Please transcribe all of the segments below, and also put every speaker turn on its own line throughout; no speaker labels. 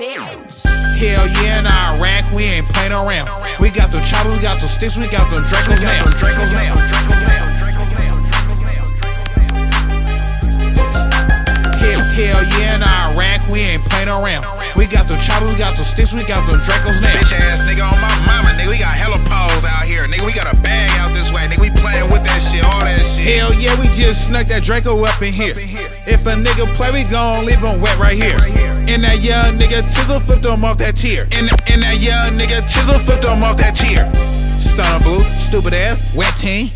yeah, in Iraq, we ain't playing around. We got the choppers, we got the sticks, we got the Dracos now. Hell, hell yeah, in Iraq, we ain't playing around. We got the choppers, we got the sticks, we got the Dracos now.
Bitch ass nigga on my mama, nigga. We got hella poles
snuck that Draco up in here. If a nigga play, we gon' leave him wet right here. And that young nigga Tizzle flipped him off that tier.
In, in that young nigga, chisel flipped him off that tier.
Stunna Blu, stupid ass, wet team.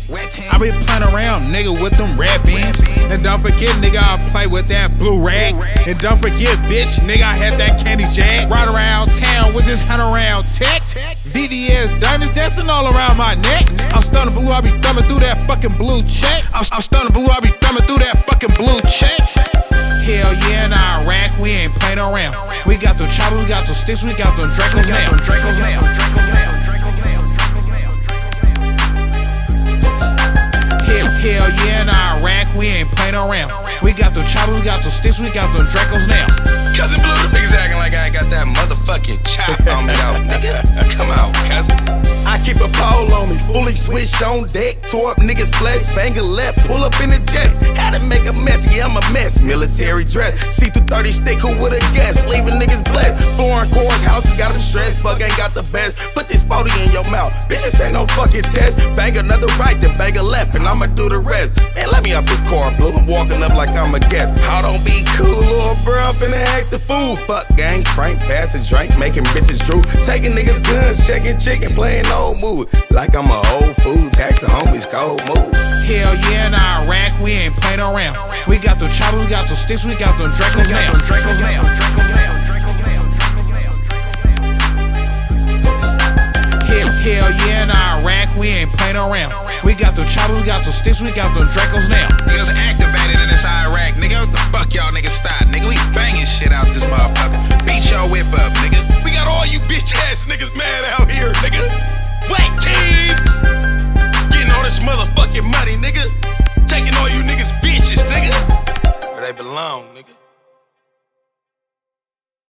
I be playing around, nigga, with them red beans. And don't forget, nigga, I play with that blue rag. And don't forget, bitch, nigga, I had that candy jag. Ride around town with this hunt around tech. VVS diamonds dancing all around my neck. I'm Stunna Blu, I be thumbing through that fucking blue check.
I'm, I'm Stunna Blu, I be thumbing through that fucking blue check.
Hell yeah, in Iraq, we ain't playing around. We got the choppers, we got the sticks, we got the Dracos now. Hell, hell yeah, in Iraq, we ain't playing around. We got the choppers, we got the sticks, we got the Dracos now.
Cousin Blue, the niggas acting like I on me,
fully switched on deck. Tore up niggas' flesh, bang a left, pull up in the jet. Had to make a mess, yeah, I'm a mess. Military dress, see through 30 stick, who with a guest, ain't got the best. Put this body in your mouth, Bitch, bitches ain't no fucking test. Bang another right, then bang a left, and I'ma do the rest. Man, let me off this car, blue. I'm walking up like I'm a guest. I don't be cool, little bro, I'm finna act the fool. Fuck gang, crank, pass a drink, making bitches drool. Taking niggas guns, checking chicken, playing old mood. Like I'm a old fool, taxing homies, cold move.
Hell yeah, in Iraq, we ain't playing around. We got the choppers, we got the sticks, we got the Dracos now. Hell, around. We got the choppers, we got the sticks, we got the Dracos now.
Niggas activated in this Iraq, nigga. What the fuck y'all niggas stop? Nigga, we banging shit out this motherfucker. Beat your whip up, nigga. We got all you bitch ass niggas mad out here,
nigga. Black team! Getting all this motherfucking money, nigga. Taking all you niggas bitches, nigga. Where they belong,
nigga.